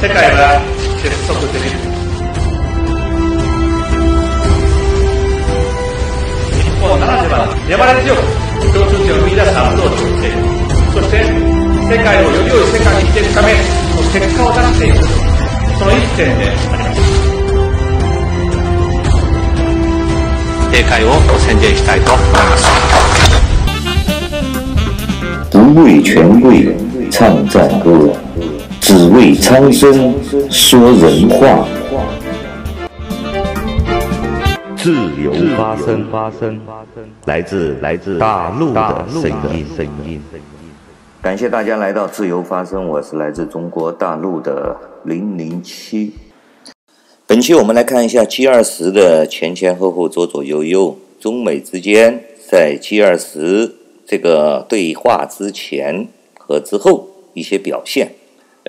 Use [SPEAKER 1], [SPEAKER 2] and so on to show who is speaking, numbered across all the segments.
[SPEAKER 1] 世界は結束できる日本ならではの粘り強く共通点を生み出すアプローチをしているそして世界をより良い世界にしていくための結果を出していくその一点であります
[SPEAKER 2] 正解を宣言したいと思います
[SPEAKER 3] 不为权贵唱赞歌，只为苍生说人话。自由发声，发声，来自来自大陆的声音，声音。感谢大家来到自由发声，我是来自中国大陆的零零七。本期我们来看一下 G 二十的前前后后、左左右右，中美之间在 G 二十这个对话之前和之后一些表现。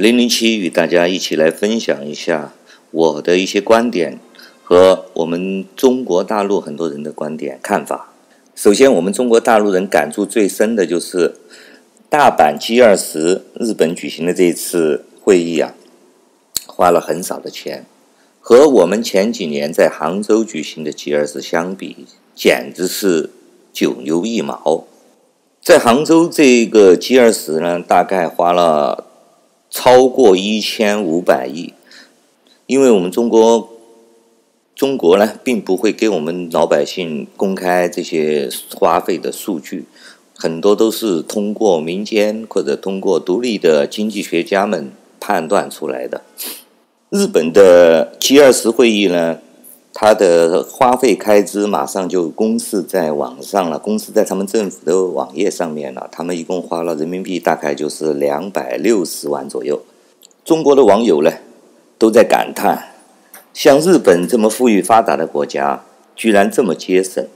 [SPEAKER 3] 零零七与大家一起来分享一下我的一些观点和我们中国大陆很多人的观点看法。首先，我们中国大陆人感触最深的就是大阪 G 二十日本举行的这一次会议啊，花了很少的钱。和我们前几年在杭州举行的 G 二十相比，简直是九牛一毛。在杭州这个 G 二十呢，大概花了超过一千五百亿，因为我们中国中国呢，并不会给我们老百姓公开这些花费的数据，很多都是通过民间或者通过独立的经济学家们判断出来的。日本的 G 二十会议呢，他的花费开支马上就公示在网上了，公示在他们政府的网页上面了。他们一共花了人民币大概就是两百六十万左右。中国的网友呢，都在感叹，像日本这么富裕发达的国家，居然这么节省。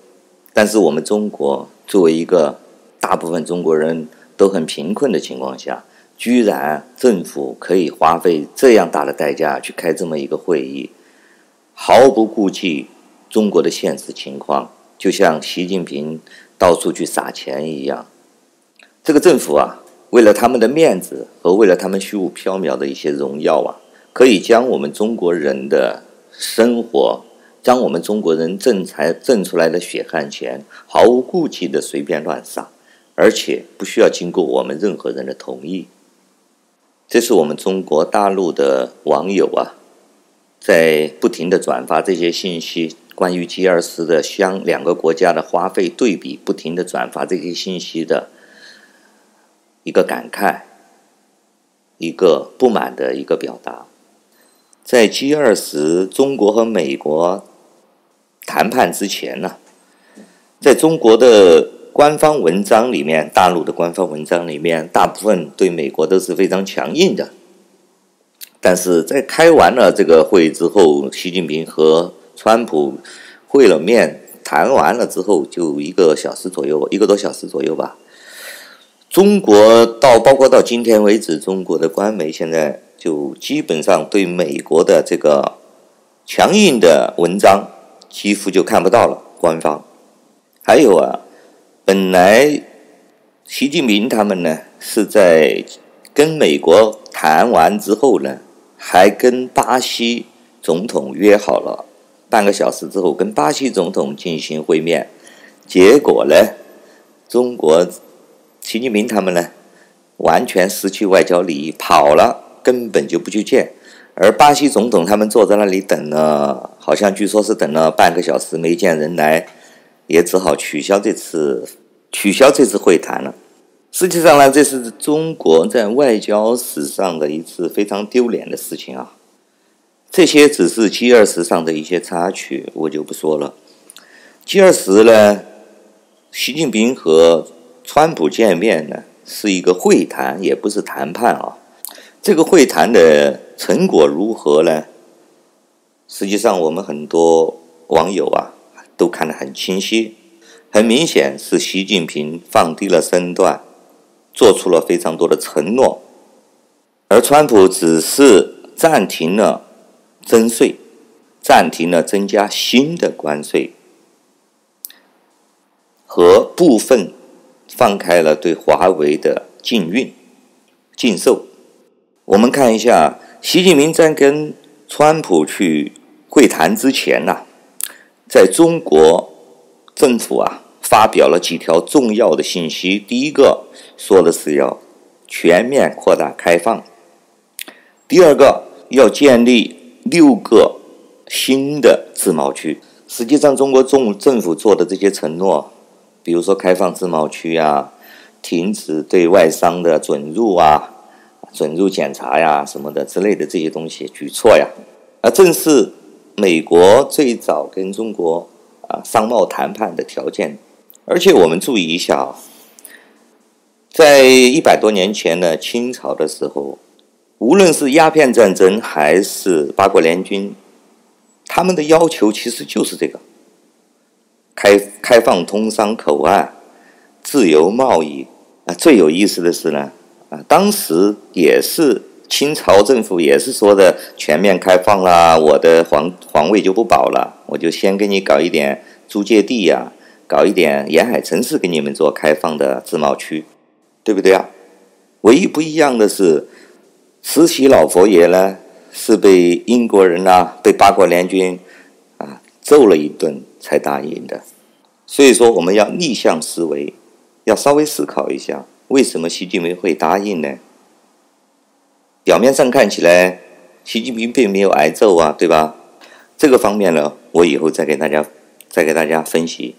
[SPEAKER 3] 但是我们中国作为一个大部分中国人都很贫困的情况下，居然政府可以花费这样大的代价去开这么一个会议，毫不顾忌中国的现实情况，就像习近平到处去撒钱一样。这个政府啊，为了他们的面子和为了他们虚无缥缈的一些荣耀啊，可以将我们中国人的生活，将我们中国人挣财挣出来的血汗钱，毫无顾忌的随便乱撒，而且不需要经过我们任何人的同意。这是我们中国大陆的网友啊，在不停的转发这些信息，关于 G 二十的相两个国家的花费对比，不停的转发这些信息的一个感慨，一个不满的一个表达。在 G 二十中国和美国谈判之前呢，在中国的。官方文章里面，大陆的官方文章里面，大部分对美国都是非常强硬的。但是在开完了这个会之后，习近平和川普会了面，谈完了之后，就一个小时左右，一个多小时左右吧。中国到包括到今天为止，中国的官媒现在就基本上对美国的这个强硬的文章几乎就看不到了。官方还有啊。本来，习近平他们呢是在跟美国谈完之后呢，还跟巴西总统约好了半个小时之后跟巴西总统进行会面。结果呢，中国习近平他们呢完全失去外交礼仪，跑了，根本就不去见。而巴西总统他们坐在那里等了，好像据说是等了半个小时没见人来。也只好取消这次取消这次会谈了。实际上呢，这是中国在外交史上的一次非常丢脸的事情啊。这些只是 G 二十上的一些插曲，我就不说了。G 二十呢，习近平和川普见面呢，是一个会谈，也不是谈判啊。这个会谈的成果如何呢？实际上，我们很多网友啊。都看得很清晰，很明显是习近平放低了身段，做出了非常多的承诺，而川普只是暂停了征税，暂停了增加新的关税，和部分放开了对华为的禁运、禁售。我们看一下，习近平在跟川普去会谈之前呐，在中国政府啊发表了几条重要的信息。第一个说的是要全面扩大开放，第二个要建立六个新的自贸区。实际上，中国中政府做的这些承诺，比如说开放自贸区啊，停止对外商的准入啊。准入检查呀，什么的之类的这些东西举措呀，啊，正是美国最早跟中国啊商贸谈判的条件。而且我们注意一下啊，在一百多年前呢，清朝的时候，无论是鸦片战争还是八国联军，他们的要求其实就是这个：开开放通商口岸，自由贸易。啊，最有意思的是呢。啊当时也是清朝政府也是说的全面开放啦，我的皇皇位就不保了，我就先给你搞一点租借地呀，搞一点沿海城市给你们做开放的自贸区，对不对啊？唯一不一样的是，慈禧老佛爷呢是被英国人呐，被八国联军啊揍了一顿才答应的，所以说我们要逆向思维，要稍微思考一下。为什么习近平会答应呢？表面上看起来，习近平并没有挨揍啊，对吧？这个方面呢，我以后再给大家再给大家分析。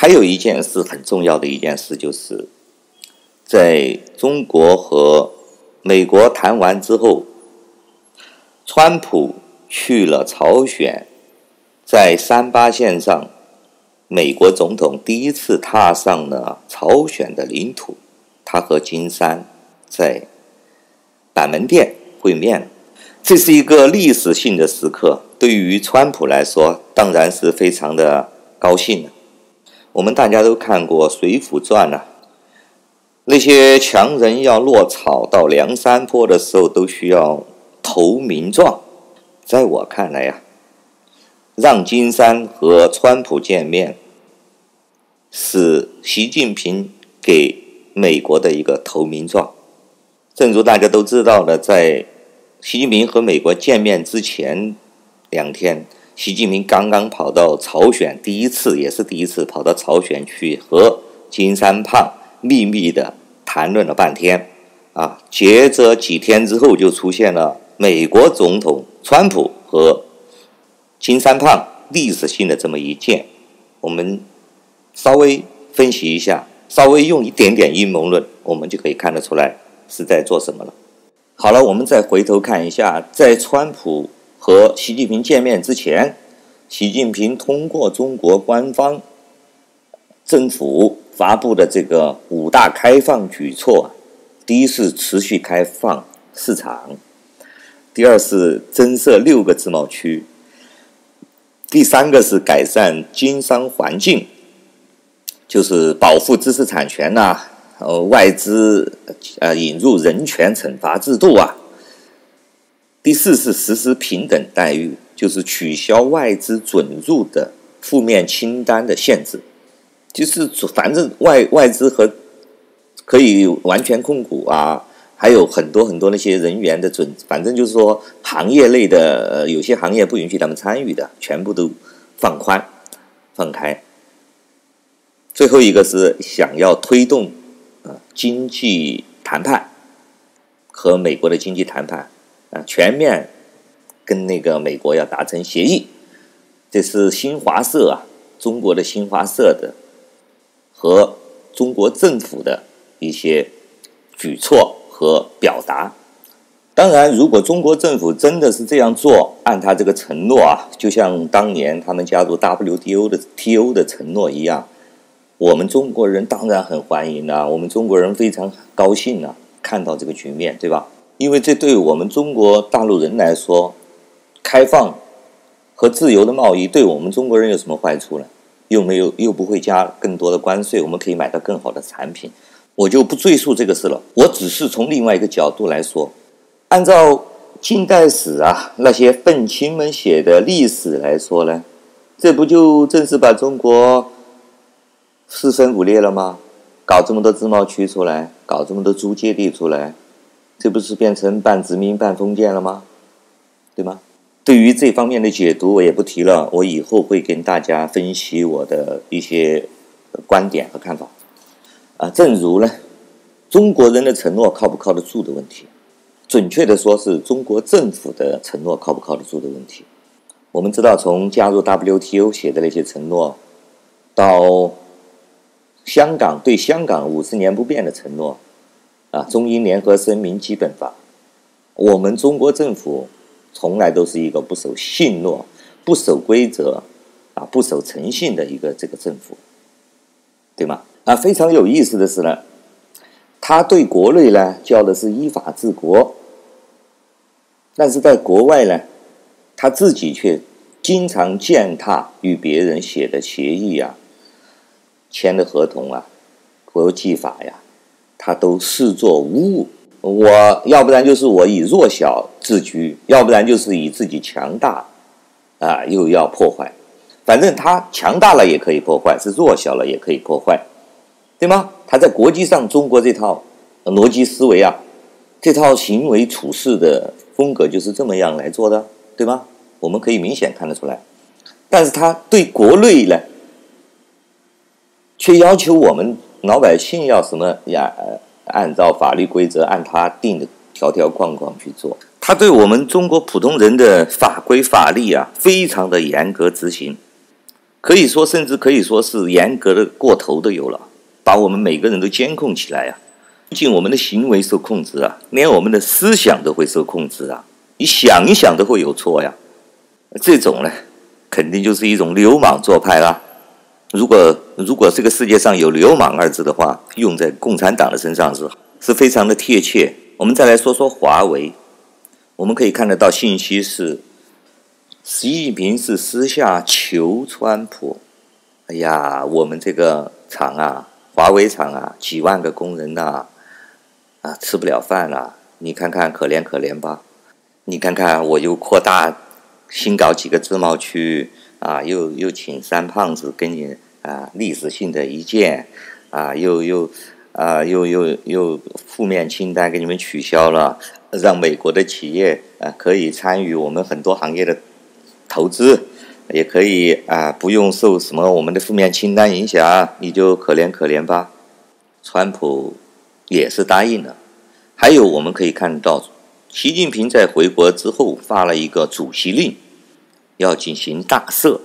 [SPEAKER 3] 还有一件事很重要的一件事，就是在中国和美国谈完之后，川普去了朝鲜，在三八线上，美国总统第一次踏上了朝鲜的领土。他和金山在板门店会面，这是一个历史性的时刻。对于川普来说，当然是非常的高兴的。我们大家都看过《水浒传》呐，那些强人要落草到梁山坡的时候，都需要投名状。在我看来呀，让金山和川普见面，是习近平给。美国的一个投名状，正如大家都知道的，在习近平和美国见面之前两天，习近平刚刚跑到朝鲜，第一次也是第一次跑到朝鲜去和金三胖秘密的谈论了半天，啊，接着几天之后就出现了美国总统川普和金三胖历史性的这么一见，我们稍微分析一下。稍微用一点点阴谋论，我们就可以看得出来是在做什么了。好了，我们再回头看一下，在川普和习近平见面之前，习近平通过中国官方政府发布的这个五大开放举措：第一是持续开放市场；第二是增设六个自贸区；第三个是改善经商环境。就是保护知识产权呐，呃，外资呃引入人权惩罚制度啊。第四是实施平等待遇，就是取消外资准入的负面清单的限制，就是反正外外资和可以完全控股啊，还有很多很多那些人员的准，反正就是说行业内的有些行业不允许他们参与的，全部都放宽放开。最后一个是想要推动，呃，经济谈判和美国的经济谈判，啊，全面跟那个美国要达成协议。这是新华社啊，中国的新华社的和中国政府的一些举措和表达。当然，如果中国政府真的是这样做，按他这个承诺啊，就像当年他们加入 WTO 的 TO 的承诺一样。我们中国人当然很欢迎啊，我们中国人非常高兴啊，看到这个局面，对吧？因为这对我们中国大陆人来说，开放和自由的贸易对我们中国人有什么坏处呢？又没有，又不会加更多的关税，我们可以买到更好的产品。我就不赘述这个事了，我只是从另外一个角度来说，按照近代史啊那些愤青们写的历史来说呢，这不就正是把中国。四分五裂了吗？搞这么多自贸区出来，搞这么多租界地出来，这不是变成半殖民半封建了吗？对吗？对于这方面的解读，我也不提了。我以后会跟大家分析我的一些观点和看法。啊，正如呢，中国人的承诺靠不靠得住的问题，准确的说是中国政府的承诺靠不靠得住的问题。我们知道，从加入 WTO 写的那些承诺，到香港对香港五十年不变的承诺，啊，中英联合声明、基本法，我们中国政府。从来都是一个不守信诺、不守规则、啊不守诚信的一个这个政府，对吗？啊，非常有意思的是呢，他对国内呢叫的是依法治国，但是在国外呢，他自己却经常践踏与别人写的协议啊、签的合同啊、国际法呀，他都视作无物。我要不然就是我以弱小自居，要不然就是以自己强大，啊，又要破坏。反正他强大了也可以破坏，是弱小了也可以破坏，对吗？他在国际上，中国这套逻辑思维啊，这套行为处事的风格就是这么样来做的，对吗？我们可以明显看得出来。但是他对国内呢，却要求我们老百姓要什么呀？按照法律规则，按他定的条条框框去做。他对我们中国普通人的法规法律啊，非常的严格执行，可以说，甚至可以说是严格的过头都有了，把我们每个人都监控起来呀。不仅我们的行为受控制啊，连我们的思想都会受控制啊。你想一想都会有错呀。这种呢，肯定就是一种流氓做派啦。如果如果这个世界上有“流氓”二字的话，用在共产党的身上是是非常的贴切。我们再来说说华为，我们可以看得到信息是，习近平是私下求川普，哎呀，我们这个厂啊，华为厂啊，几万个工人呐，啊，吃不了饭了，你看看可怜可怜吧，你看看我又扩大，新搞几个自贸区。啊，又又请三胖子跟你啊，历史性的一件，啊，又又啊，又又又负面清单给你们取消了，让美国的企业啊可以参与我们很多行业的投资，也可以啊不用受什么我们的负面清单影响，你就可怜可怜吧。川普也是答应了，还有我们可以看到，习近平在回国之后发了一个主席令。要进行大赦，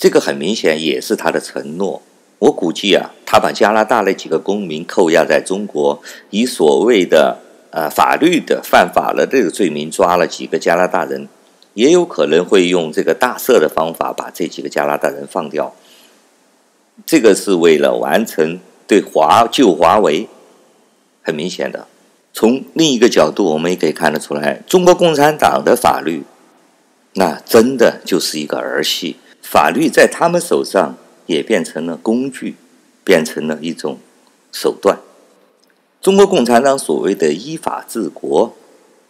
[SPEAKER 3] 这个很明显也是他的承诺。我估计啊，他把加拿大那几个公民扣押在中国，以所谓的呃法律的犯法了这个罪名抓了几个加拿大人，也有可能会用这个大赦的方法把这几个加拿大人放掉。这个是为了完成对华救华为，很明显的。从另一个角度，我们也可以看得出来，中国共产党的法律。那真的就是一个儿戏，法律在他们手上也变成了工具，变成了一种手段。中国共产党所谓的依法治国，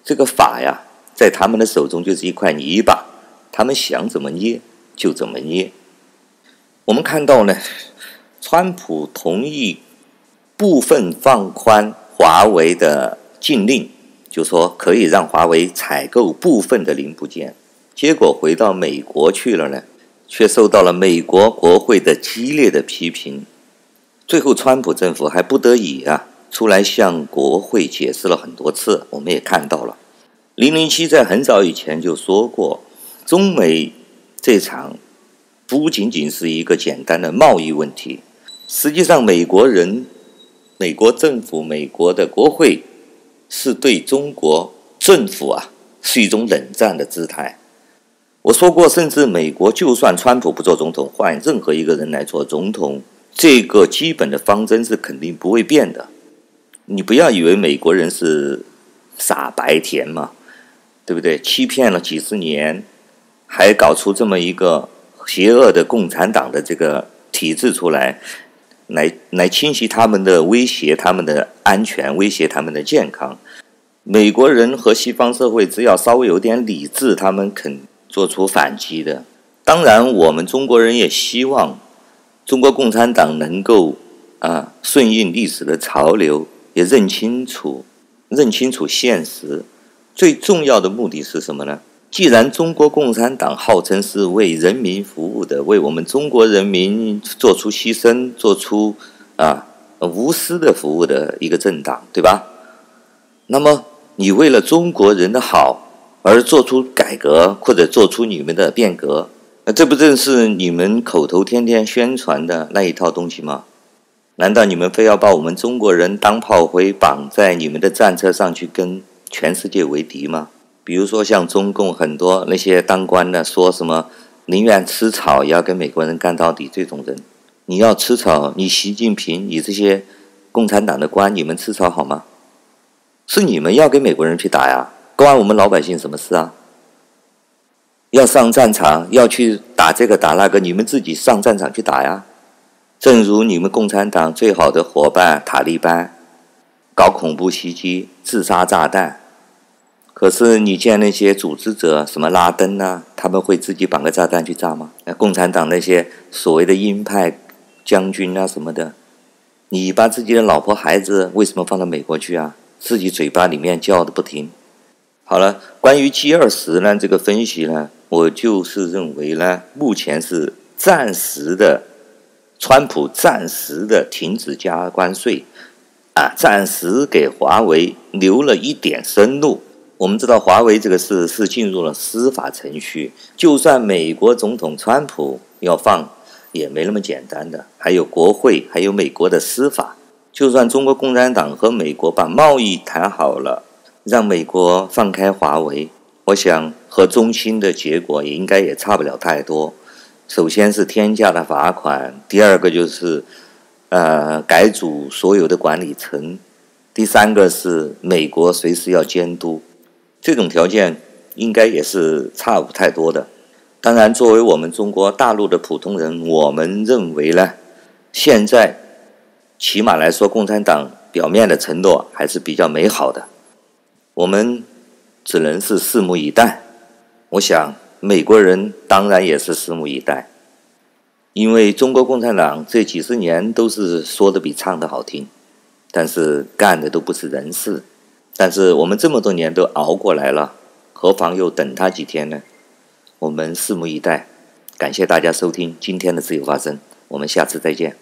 [SPEAKER 3] 这个法呀，在他们的手中就是一块泥巴，他们想怎么捏就怎么捏。我们看到呢，川普同意部分放宽华为的禁令，就说可以让华为采购部分的零部件。结果回到美国去了呢，却受到了美国国会的激烈的批评。最后，川普政府还不得已啊，出来向国会解释了很多次。我们也看到了，零零七在很早以前就说过，中美这场不仅仅是一个简单的贸易问题，实际上，美国人、美国政府、美国的国会是对中国政府啊是一种冷战的姿态。我说过，甚至美国就算川普不做总统，换任何一个人来做总统，这个基本的方针是肯定不会变的。你不要以为美国人是傻白甜嘛，对不对？欺骗了几十年，还搞出这么一个邪恶的共产党的这个体制出来，来来侵袭他们的威胁，他们的安全，威胁他们的健康。美国人和西方社会只要稍微有点理智，他们肯。做出反击的，当然，我们中国人也希望中国共产党能够啊顺应历史的潮流，也认清楚认清楚现实。最重要的目的是什么呢？既然中国共产党号称是为人民服务的，为我们中国人民做出牺牲、做出啊无私的服务的一个政党，对吧？那么你为了中国人的好而做出改革，或者做出你们的变革，那这不正是你们口头天天宣传的那一套东西吗？难道你们非要把我们中国人当炮灰，绑在你们的战车上去跟全世界为敌吗？比如说，像中共很多那些当官的说什么宁愿吃草也要跟美国人干到底这种人，你要吃草，你习近平，你这些共产党的官，你们吃草好吗？是你们要跟美国人去打呀，关我们老百姓什么事啊？要上战场，要去打这个打那个，你们自己上战场去打呀。正如你们共产党最好的伙伴塔利班，搞恐怖袭击、自杀炸弹。可是你见那些组织者，什么拉登呐，他们会自己绑个炸弹去炸吗？那共产党那些所谓的鹰派将军啊什么的，你把自己的老婆孩子为什么放到美国去啊？自己嘴巴里面叫的不停。好了，关于 G 二十呢，这个分析呢，我就是认为呢，目前是暂时的，川普暂时的停止加关税，啊，暂时给华为留了一点生路。我们知道华为这个事是进入了司法程序，就算美国总统川普要放，也没那么简单的。还有国会，还有美国的司法。就算中国共产党和美国把贸易谈好了，让美国放开华为，我想和中兴的结果也应该也差不了太多。首先是天价的罚款，第二个就是，呃，改组所有的管理层，第三个是美国随时要监督。这种条件应该也是差不太多的。当然，作为我们中国大陆的普通人，我们认为呢，现在起码来说，共产党表面的承诺还是比较美好的。我们只能是拭目以待。我想，美国人当然也是拭目以待，因为中国共产党这几十年都是说的比唱的好听，但是干的都不是人事。但是我们这么多年都熬过来了，何妨又等他几天呢？我们拭目以待。感谢大家收听今天的自由发声，我们下次再见。